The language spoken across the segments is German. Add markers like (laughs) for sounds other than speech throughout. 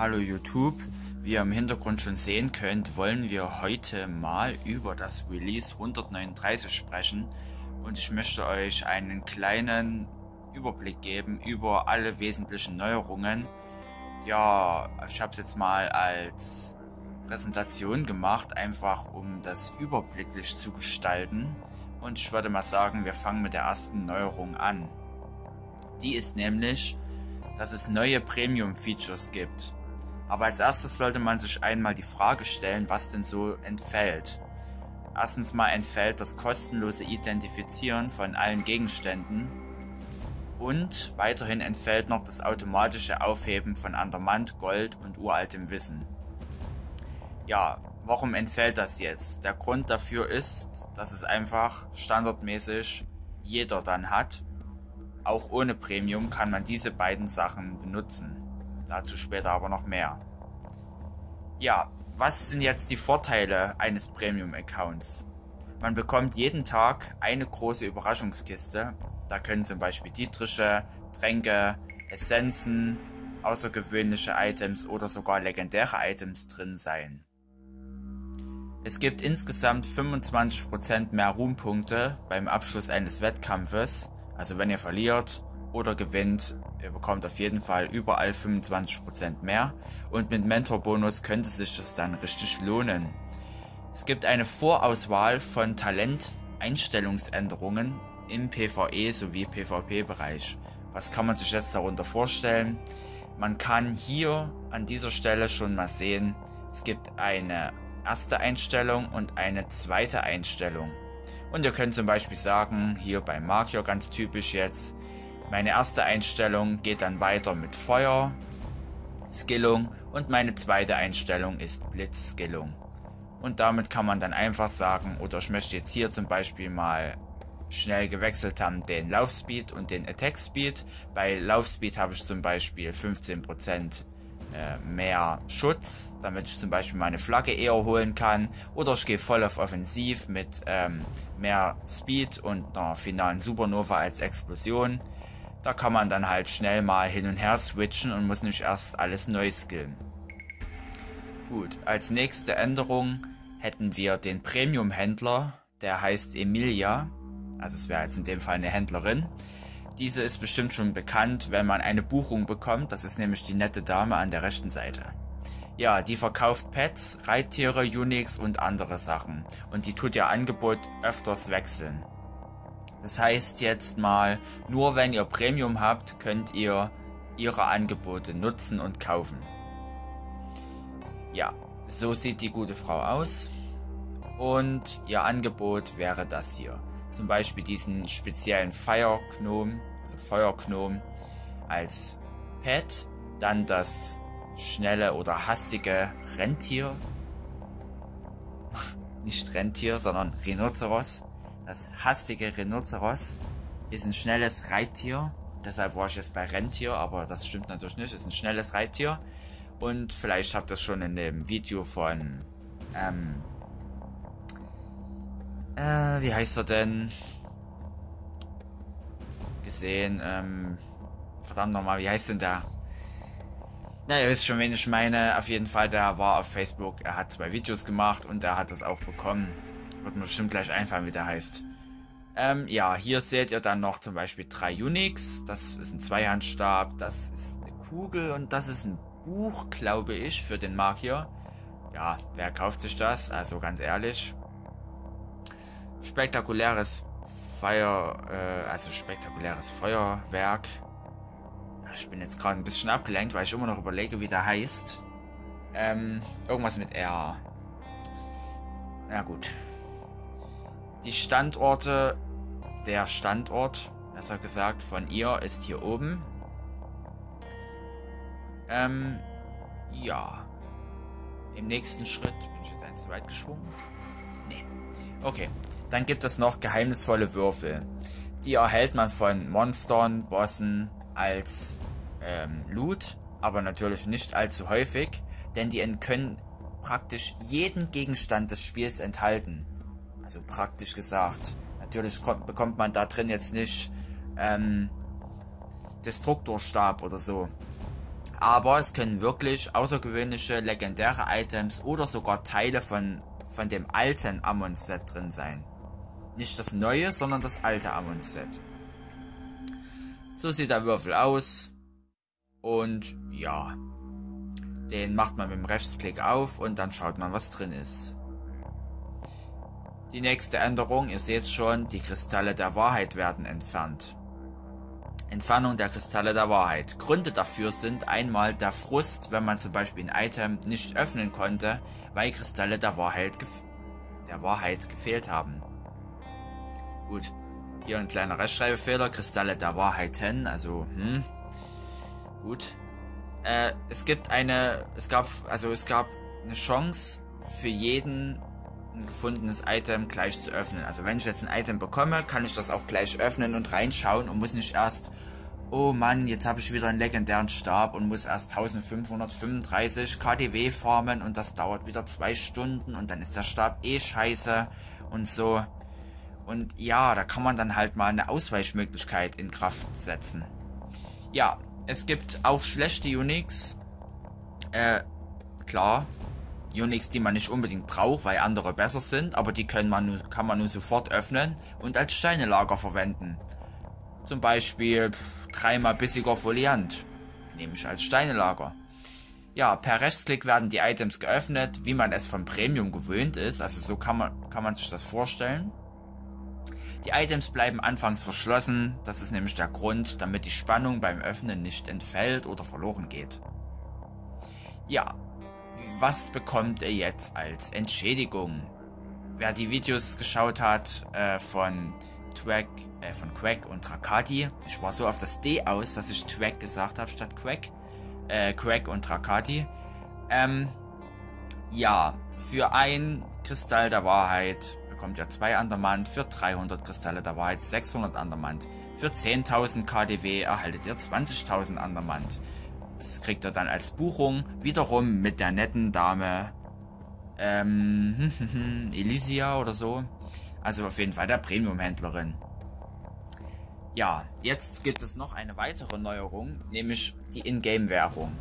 Hallo YouTube, wie ihr im Hintergrund schon sehen könnt, wollen wir heute mal über das Release 139 sprechen und ich möchte euch einen kleinen Überblick geben über alle wesentlichen Neuerungen. Ja, ich habe es jetzt mal als Präsentation gemacht, einfach um das überblicklich zu gestalten und ich würde mal sagen, wir fangen mit der ersten Neuerung an. Die ist nämlich, dass es neue Premium-Features gibt. Aber als erstes sollte man sich einmal die Frage stellen, was denn so entfällt. Erstens mal entfällt das kostenlose Identifizieren von allen Gegenständen und weiterhin entfällt noch das automatische Aufheben von Andermant, Gold und uraltem Wissen. Ja, warum entfällt das jetzt? Der Grund dafür ist, dass es einfach standardmäßig jeder dann hat. Auch ohne Premium kann man diese beiden Sachen benutzen. Dazu später aber noch mehr. Ja, was sind jetzt die Vorteile eines Premium-Accounts? Man bekommt jeden Tag eine große Überraschungskiste. Da können zum Beispiel Dietriche, Tränke, Essenzen, außergewöhnliche Items oder sogar legendäre Items drin sein. Es gibt insgesamt 25% mehr Ruhmpunkte beim Abschluss eines Wettkampfes. Also wenn ihr verliert, oder gewinnt, ihr bekommt auf jeden Fall überall 25% mehr und mit Mentorbonus könnte sich das dann richtig lohnen. Es gibt eine Vorauswahl von Talenteinstellungsänderungen im PvE sowie PvP-Bereich. Was kann man sich jetzt darunter vorstellen? Man kann hier an dieser Stelle schon mal sehen, es gibt eine erste Einstellung und eine zweite Einstellung. Und ihr könnt zum Beispiel sagen, hier bei Magier ganz typisch jetzt, meine erste Einstellung geht dann weiter mit Feuer, Skillung und meine zweite Einstellung ist Blitzskillung. Und damit kann man dann einfach sagen, oder ich möchte jetzt hier zum Beispiel mal schnell gewechselt haben den Laufspeed und den Attack Speed. Bei Laufspeed habe ich zum Beispiel 15% äh, mehr Schutz, damit ich zum Beispiel meine Flagge eher holen kann. Oder ich gehe voll auf Offensiv mit ähm, mehr Speed und einer finalen Supernova als Explosion. Da kann man dann halt schnell mal hin und her switchen und muss nicht erst alles neu skillen. Gut, als nächste Änderung hätten wir den Premium-Händler, der heißt Emilia. Also es wäre jetzt in dem Fall eine Händlerin. Diese ist bestimmt schon bekannt, wenn man eine Buchung bekommt. Das ist nämlich die nette Dame an der rechten Seite. Ja, die verkauft Pets, Reittiere, Unix und andere Sachen. Und die tut ihr Angebot öfters wechseln. Das heißt jetzt mal, nur wenn ihr Premium habt, könnt ihr ihre Angebote nutzen und kaufen. Ja, so sieht die gute Frau aus. Und ihr Angebot wäre das hier. Zum Beispiel diesen speziellen Feuergnom, also Feuergnom als Pet. Dann das schnelle oder hastige Rentier. (laughs) Nicht Rentier, sondern Rhinoceros das hastige Rhinoceros ist ein schnelles Reittier. Deshalb war ich jetzt bei Rentier, aber das stimmt natürlich nicht. Ist ein schnelles Reittier. Und vielleicht habt ihr es schon in dem Video von, ähm, äh, wie heißt er denn? Gesehen, ähm, verdammt nochmal, wie heißt denn der? Na, ihr wisst schon, wen ich meine. Auf jeden Fall, der war auf Facebook. Er hat zwei Videos gemacht und er hat das auch bekommen. Wird mir bestimmt gleich einfallen, wie der heißt. Ähm, ja, hier seht ihr dann noch zum Beispiel drei Unix. Das ist ein Zweihandstab, das ist eine Kugel und das ist ein Buch, glaube ich, für den Magier. Ja, wer kauft sich das? Also ganz ehrlich. Spektakuläres Feuer, äh, also spektakuläres Feuerwerk. Ja, ich bin jetzt gerade ein bisschen abgelenkt, weil ich immer noch überlege, wie der heißt. Ähm, irgendwas mit R. Ja gut, die Standorte, der Standort, besser gesagt, von ihr ist hier oben. Ähm, ja. Im nächsten Schritt, bin ich jetzt eins zu weit geschwungen? Nee. Okay, dann gibt es noch geheimnisvolle Würfel. Die erhält man von Monstern, Bossen als ähm, Loot, aber natürlich nicht allzu häufig, denn die können praktisch jeden Gegenstand des Spiels enthalten. Also praktisch gesagt. Natürlich kommt, bekommt man da drin jetzt nicht ähm, Destruktorstab oder so. Aber es können wirklich außergewöhnliche, legendäre Items oder sogar Teile von, von dem alten Amon-Set drin sein. Nicht das neue, sondern das alte Amon-Set. So sieht der Würfel aus. Und ja, den macht man mit dem Rechtsklick auf und dann schaut man, was drin ist. Die nächste Änderung, ihr seht schon, die Kristalle der Wahrheit werden entfernt. Entfernung der Kristalle der Wahrheit. Gründe dafür sind einmal der Frust, wenn man zum Beispiel ein Item nicht öffnen konnte, weil Kristalle der Wahrheit, der Wahrheit gefehlt haben. Gut, hier ein kleiner Rechtschreibfehler, Kristalle der Wahrheiten, also, hm, gut. Äh, es gibt eine, es gab, also es gab eine Chance für jeden ein gefundenes Item gleich zu öffnen. Also wenn ich jetzt ein Item bekomme, kann ich das auch gleich öffnen und reinschauen und muss nicht erst, oh Mann, jetzt habe ich wieder einen legendären Stab und muss erst 1535 KDW farmen und das dauert wieder zwei Stunden und dann ist der Stab eh scheiße und so. Und ja, da kann man dann halt mal eine Ausweichmöglichkeit in Kraft setzen. Ja, es gibt auch schlechte Unix. Äh, klar, Unix, die man nicht unbedingt braucht, weil andere besser sind, aber die können man kann man nur sofort öffnen und als Steinelager verwenden. Zum Beispiel dreimal bissiger Foliant, nehme ich als Steinelager. Ja, per Rechtsklick werden die Items geöffnet, wie man es vom Premium gewöhnt ist, also so kann man, kann man sich das vorstellen. Die Items bleiben anfangs verschlossen, das ist nämlich der Grund, damit die Spannung beim Öffnen nicht entfällt oder verloren geht. Ja, was bekommt er jetzt als Entschädigung? Wer die Videos geschaut hat äh, von Twag, äh, von Quack und Trakati, ich war so auf das D aus, dass ich Twag gesagt habe statt Quack, äh, Quack und Trakati. Ähm, ja, für ein Kristall der Wahrheit bekommt ihr 2 Andermand, für 300 Kristalle der Wahrheit 600 Andermand, für 10.000 KDW erhaltet ihr 20.000 Andermand. Das kriegt er dann als Buchung. Wiederum mit der netten Dame ähm, (laughs) Elysia oder so. Also auf jeden Fall der Premium-Händlerin. Ja, jetzt gibt es noch eine weitere Neuerung, nämlich die Ingame-Währung.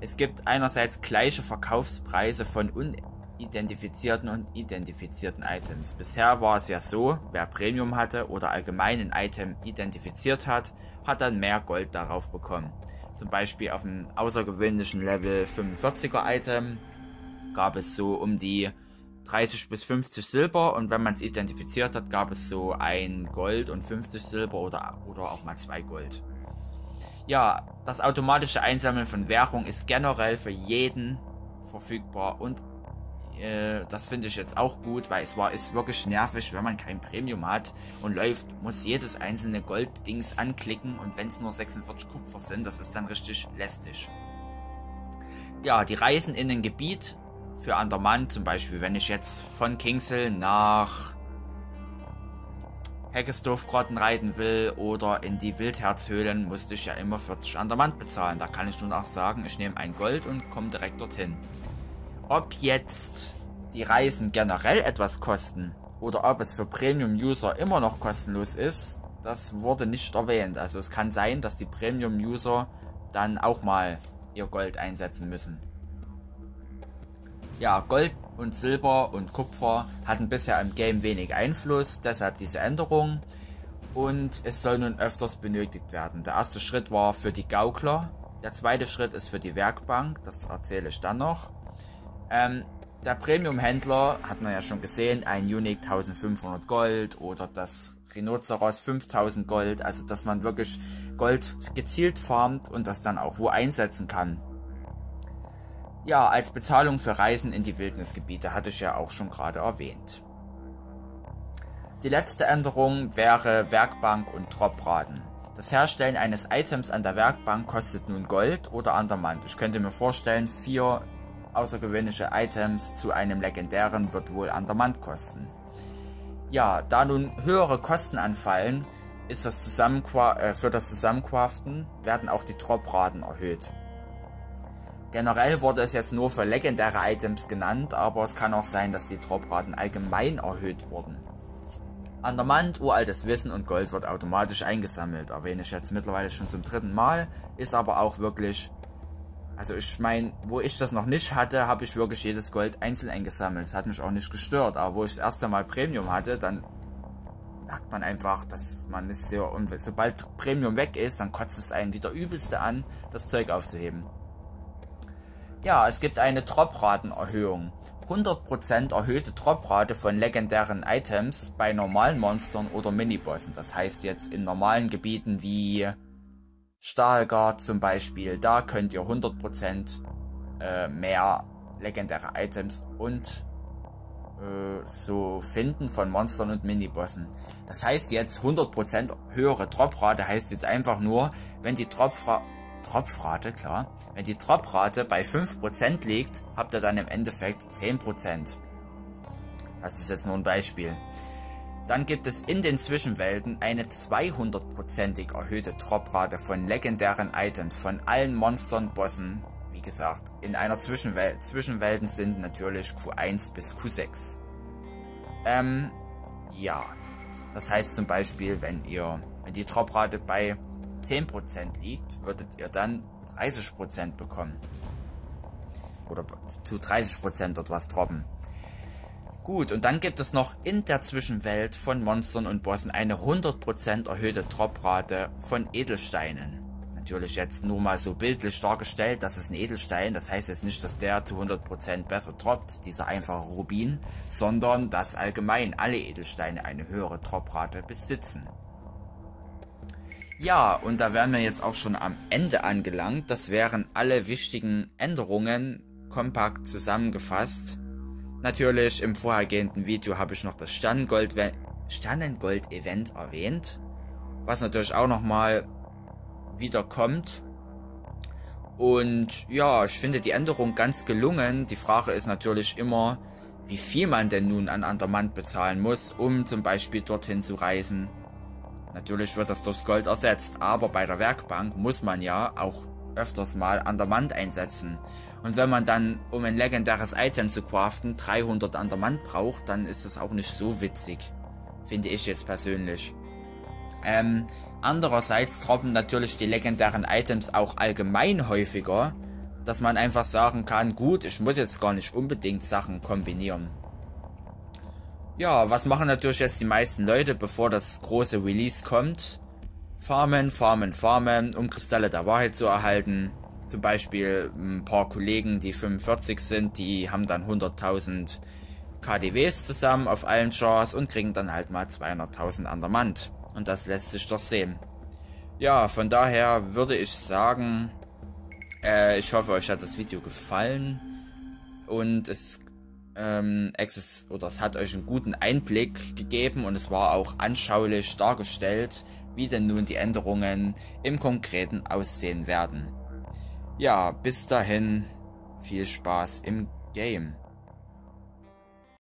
Es gibt einerseits gleiche Verkaufspreise von unidentifizierten und identifizierten Items. Bisher war es ja so, wer Premium hatte oder allgemein ein Item identifiziert hat, hat dann mehr Gold darauf bekommen. Zum Beispiel auf dem außergewöhnlichen Level 45er Item gab es so um die 30 bis 50 Silber und wenn man es identifiziert hat, gab es so ein Gold und 50 Silber oder, oder auch mal zwei Gold. Ja, das automatische Einsammeln von Währung ist generell für jeden verfügbar und äh, das finde ich jetzt auch gut, weil es war ist wirklich nervig, wenn man kein Premium hat und läuft, muss jedes einzelne Golddings anklicken und wenn es nur 46 Kupfer sind, das ist dann richtig lästig. Ja, die Reisen in ein Gebiet für Andermann, zum Beispiel, wenn ich jetzt von Kingshill nach Heckestow-Grotten reiten will oder in die Wildherzhöhlen, musste ich ja immer 40 Andermand bezahlen. Da kann ich nun auch sagen, ich nehme ein Gold und komme direkt dorthin. Ob jetzt die Reisen generell etwas kosten oder ob es für Premium-User immer noch kostenlos ist, das wurde nicht erwähnt. Also es kann sein, dass die Premium-User dann auch mal ihr Gold einsetzen müssen. Ja, Gold und Silber und Kupfer hatten bisher im Game wenig Einfluss, deshalb diese Änderung. Und es soll nun öfters benötigt werden. Der erste Schritt war für die Gaukler. Der zweite Schritt ist für die Werkbank, das erzähle ich dann noch. Ähm, der Premium-Händler hat man ja schon gesehen, ein Unique 1500 Gold oder das Rhinoceros 5000 Gold, also dass man wirklich Gold gezielt farmt und das dann auch wo einsetzen kann. Ja, als Bezahlung für Reisen in die Wildnisgebiete hatte ich ja auch schon gerade erwähnt. Die letzte Änderung wäre Werkbank und Dropraten. Das Herstellen eines Items an der Werkbank kostet nun Gold oder Andermand. Ich könnte mir vorstellen, vier außergewöhnliche Items zu einem legendären wird wohl Andermand kosten. Ja, da nun höhere Kosten anfallen, ist das Zusammenqua äh, für das Zusammencraften werden auch die Dropraten erhöht. Generell wurde es jetzt nur für legendäre Items genannt, aber es kann auch sein, dass die Dropraten allgemein erhöht wurden. Andermand, uraltes Wissen und Gold wird automatisch eingesammelt, erwähne ich jetzt mittlerweile schon zum dritten Mal, ist aber auch wirklich Also ich meine, wo ich das noch nicht hatte, habe ich wirklich jedes Gold einzeln eingesammelt. Das hat mich auch nicht gestört. Aber wo ich das erste Mal Premium hatte, dann merkt man einfach, dass man ist so, und sobald Premium weg ist, dann kotzt es einen wieder übelste an, das Zeug aufzuheben. Ja, es gibt eine Dropratenerhöhung. 100% erhöhte Droprate von legendären Items bei normalen Monstern oder Minibossen. Das heißt jetzt in normalen Gebieten wie Stahlguard zum Beispiel, da könnt ihr 100% äh, mehr legendäre Items und äh, so finden von Monstern und Minibossen. Das heißt jetzt 100% höhere Droprate heißt jetzt einfach nur, wenn die Dropra Droprate, klar, wenn die Droprate bei 5% liegt, habt ihr dann im Endeffekt 10%. Das ist jetzt nur ein Beispiel. Dann gibt es in den Zwischenwelten eine 200%ig erhöhte Droprate von legendären Items von allen Monstern, Bossen. Wie gesagt, in einer Zwischenwelt. Zwischenwelten sind natürlich Q1 bis Q6. Ähm, ja. Das heißt zum Beispiel, wenn ihr, wenn die Droprate bei 10% liegt, würdet ihr dann 30% bekommen. Oder zu 30% dort was droppen. Gut, und dann gibt es noch in der Zwischenwelt von Monstern und Bossen eine 100% erhöhte Droprate von Edelsteinen. Natürlich jetzt nur mal so bildlich dargestellt, das ist ein Edelstein, das heißt jetzt nicht, dass der zu 100% besser droppt, dieser einfache Rubin, sondern dass allgemein alle Edelsteine eine höhere Droprate besitzen. Ja, und da wären wir jetzt auch schon am Ende angelangt. Das wären alle wichtigen Änderungen kompakt zusammengefasst. Natürlich im vorhergehenden Video habe ich noch das Sternengold-Event erwähnt, was natürlich auch nochmal wieder kommt. Und ja, ich finde die Änderung ganz gelungen. Die Frage ist natürlich immer, wie viel man denn nun an Andermant bezahlen muss, um zum Beispiel dorthin zu reisen. Natürlich wird das durchs Gold ersetzt, aber bei der Werkbank muss man ja auch öfters mal an der Mand einsetzen. Und wenn man dann, um ein legendäres Item zu craften, 300 an der Mand braucht, dann ist das auch nicht so witzig. Finde ich jetzt persönlich. Ähm, andererseits droppen natürlich die legendären Items auch allgemein häufiger, dass man einfach sagen kann, gut, ich muss jetzt gar nicht unbedingt Sachen kombinieren. Ja, was machen natürlich jetzt die meisten Leute, bevor das große Release kommt? Farmen, farmen, farmen, um Kristalle der Wahrheit zu erhalten. Zum Beispiel ein paar Kollegen, die 45 sind, die haben dann 100.000 KDWs zusammen auf allen Chars und kriegen dann halt mal 200.000 an der Mand. Und das lässt sich doch sehen. Ja, von daher würde ich sagen, äh, ich hoffe, euch hat das Video gefallen und es ähm, oder es hat euch einen guten Einblick gegeben und es war auch anschaulich dargestellt, wie denn nun die Änderungen im Konkreten aussehen werden. Ja, bis dahin viel Spaß im Game.